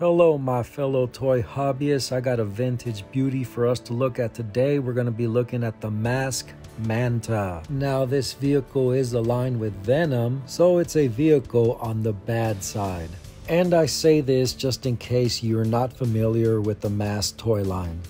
Hello, my fellow toy hobbyists. I got a vintage beauty for us to look at today. We're going to be looking at the Mask Manta. Now, this vehicle is aligned with Venom, so it's a vehicle on the bad side. And I say this just in case you're not familiar with the Mask toy line.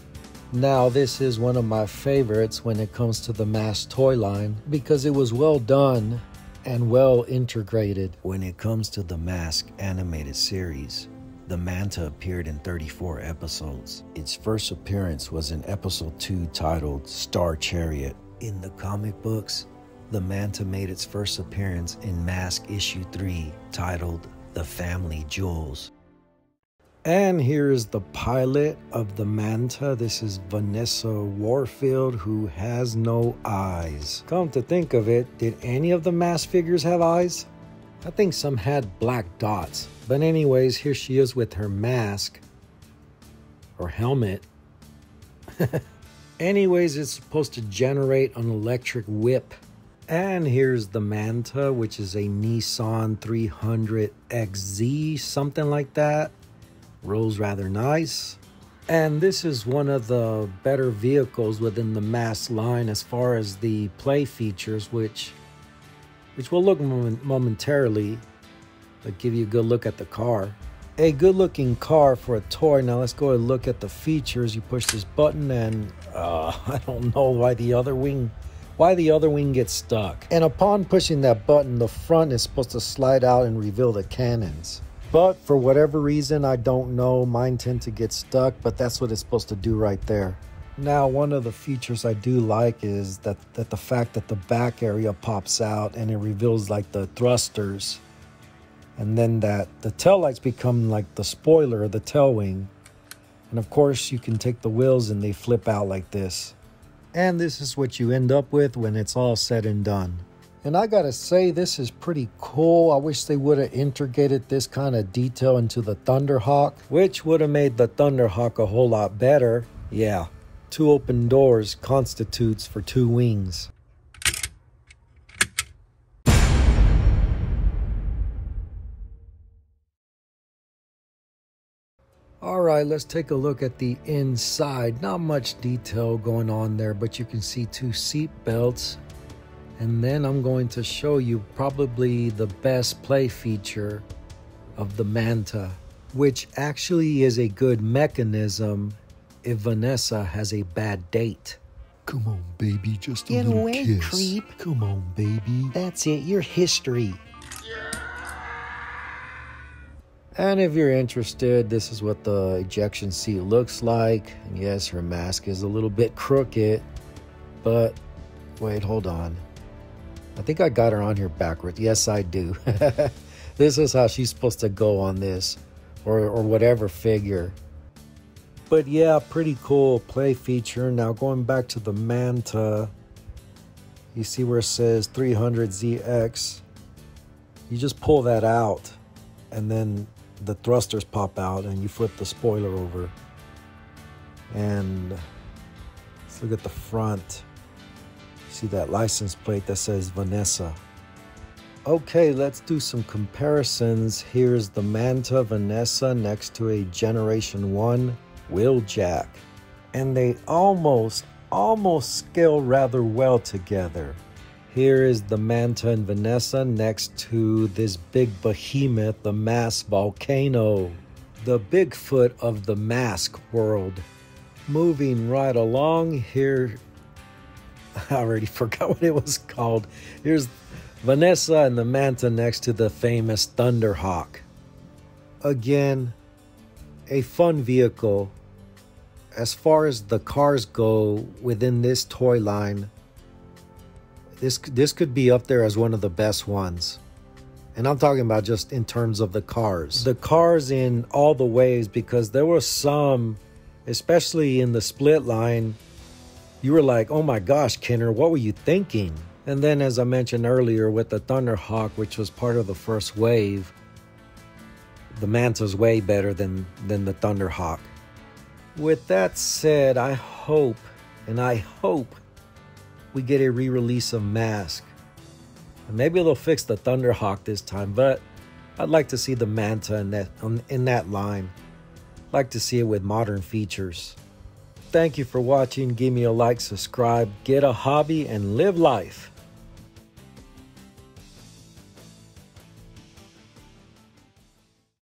Now, this is one of my favorites when it comes to the Mask toy line because it was well done and well integrated when it comes to the Mask animated series. The Manta appeared in 34 episodes. Its first appearance was in episode 2 titled Star Chariot. In the comic books, the Manta made its first appearance in Mask issue 3 titled The Family Jewels. And here's the pilot of the Manta. This is Vanessa Warfield, who has no eyes. Come to think of it, did any of the mask figures have eyes? I think some had black dots. But, anyways, here she is with her mask or helmet. anyways, it's supposed to generate an electric whip. And here's the Manta, which is a Nissan 300XZ, something like that. Rolls rather nice. And this is one of the better vehicles within the Mask line as far as the play features, which which we'll look momentarily, but give you a good look at the car. A good looking car for a toy. Now let's go and look at the features. You push this button and uh, I don't know why the other wing why the other wing gets stuck. And upon pushing that button, the front is supposed to slide out and reveal the cannons. But for whatever reason, I don't know, mine tend to get stuck, but that's what it's supposed to do right there. Now, one of the features I do like is that, that the fact that the back area pops out and it reveals like the thrusters. And then that the tail lights become like the spoiler, or the tail wing. And of course, you can take the wheels and they flip out like this. And this is what you end up with when it's all said and done. And I gotta say, this is pretty cool. I wish they would have integrated this kind of detail into the Thunderhawk, which would have made the Thunderhawk a whole lot better. Yeah, Two open doors constitutes for two wings. All right, let's take a look at the inside. Not much detail going on there, but you can see two seat belts. And then I'm going to show you probably the best play feature of the Manta, which actually is a good mechanism if Vanessa has a bad date. Come on, baby, just a Get little away, kiss. creep. Come on, baby. That's it, you're history. And if you're interested, this is what the ejection seat looks like. And yes, her mask is a little bit crooked, but wait, hold on. I think I got her on here backwards. Yes, I do. this is how she's supposed to go on this, or, or whatever figure. But yeah, pretty cool play feature. Now going back to the Manta, you see where it says 300ZX. You just pull that out and then the thrusters pop out and you flip the spoiler over. And let's look at the front. See that license plate that says Vanessa. Okay, let's do some comparisons. Here's the Manta Vanessa next to a Generation 1 Wheeljack, and they almost, almost scale rather well together. Here is the Manta and Vanessa next to this big behemoth, the Mask Volcano, the Bigfoot of the mask world. Moving right along here, I already forgot what it was called. Here's Vanessa and the Manta next to the famous Thunderhawk. Again, a fun vehicle as far as the cars go within this toy line, this this could be up there as one of the best ones. And I'm talking about just in terms of the cars. The cars in all the ways because there were some especially in the split line you were like, "Oh my gosh, Kenner, what were you thinking?" And then as I mentioned earlier with the Thunderhawk, which was part of the first wave, the Manta's way better than than the Thunderhawk. With that said, I hope, and I hope, we get a re release of Mask. maybe they'll fix the Thunderhawk this time, but I'd like to see the Manta in that, in that line. Like to see it with modern features. Thank you for watching. Give me a like, subscribe, get a hobby, and live life.